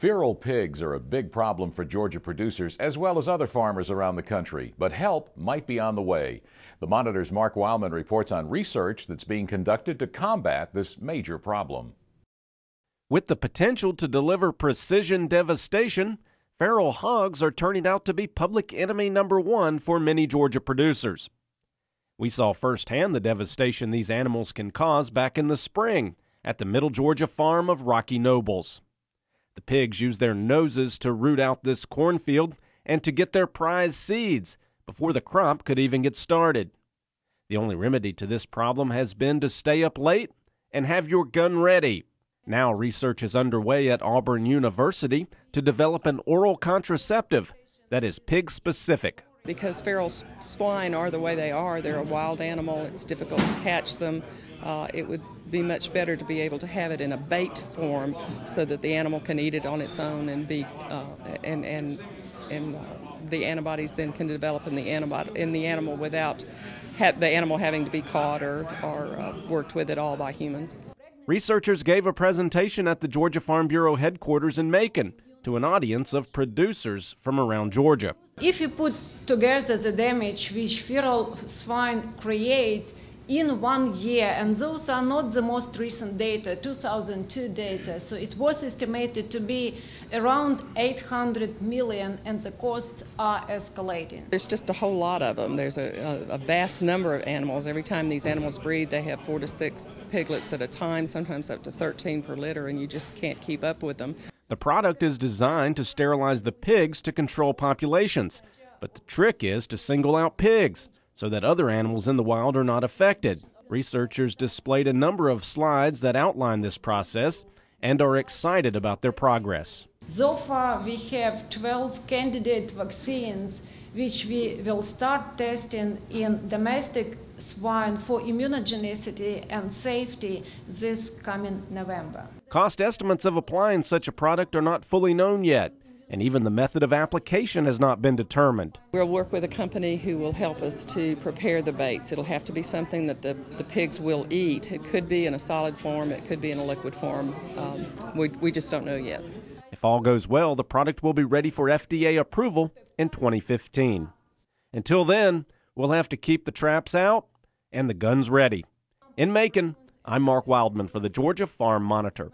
Feral pigs are a big problem for Georgia producers as well as other farmers around the country, but help might be on the way. The Monitor's Mark Wildman reports on research that's being conducted to combat this major problem. With the potential to deliver precision devastation, feral hogs are turning out to be public enemy number one for many Georgia producers. We saw firsthand the devastation these animals can cause back in the spring at the Middle Georgia farm of Rocky Nobles. The pigs use their noses to root out this cornfield and to get their prize seeds before the crop could even get started. The only remedy to this problem has been to stay up late and have your gun ready. Now, research is underway at Auburn University to develop an oral contraceptive that is pig specific. Because feral swine are the way they are, they're a wild animal, it's difficult to catch them. Uh, it would be much better to be able to have it in a bait form so that the animal can eat it on its own and be uh, and and and uh, the antibodies then can develop in the antibody in the animal without the animal having to be caught or or uh, worked with at all by humans. Researchers gave a presentation at the Georgia Farm Bureau headquarters in Macon to an audience of producers from around Georgia. If you put together the damage which feral swine create in one year, and those are not the most recent data, 2002 data, so it was estimated to be around 800 million, and the costs are escalating. There's just a whole lot of them. There's a, a, a vast number of animals. Every time these animals breed, they have four to six piglets at a time, sometimes up to 13 per litter, and you just can't keep up with them. The product is designed to sterilize the pigs to control populations, but the trick is to single out pigs so that other animals in the wild are not affected. Researchers displayed a number of slides that outline this process and are excited about their progress. So far, we have 12 candidate vaccines which we will start testing in domestic swine for immunogenicity and safety this coming November. Cost estimates of applying such a product are not fully known yet and even the method of application has not been determined. We'll work with a company who will help us to prepare the baits. It'll have to be something that the, the pigs will eat. It could be in a solid form, it could be in a liquid form. Um, we, we just don't know yet. If all goes well, the product will be ready for FDA approval in 2015. Until then, we'll have to keep the traps out and the guns ready. In Macon, I'm Mark Wildman for the Georgia Farm Monitor.